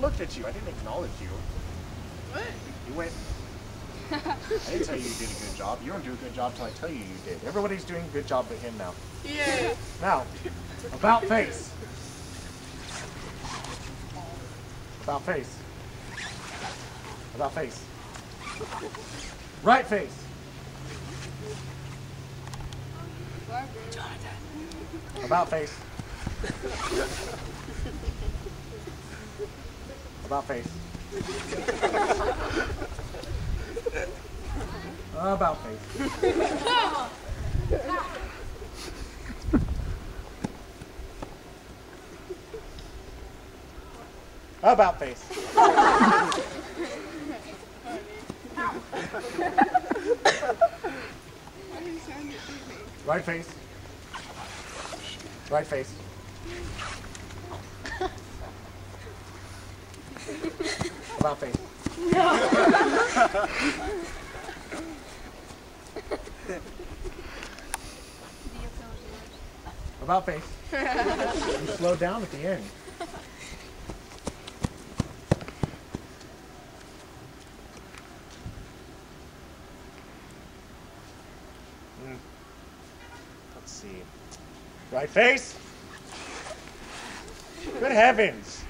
looked at you. I didn't acknowledge you. What? You went. I didn't tell you you did a good job. You don't do a good job till I tell you you did. Everybody's doing a good job but him now. Yeah. Now, about face. About face. About face. Right face. About face. About face. About face. About face. Right face. Right face. About face. About face. You slowed down at the end. Hmm. Let's see. Right face. Good heavens.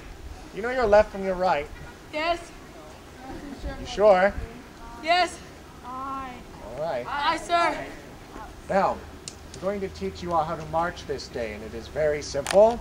You know your left from your right. Yes. You sure? Yes. All right. Aye, sir. Now, I'm going to teach you all how to march this day, and it is very simple.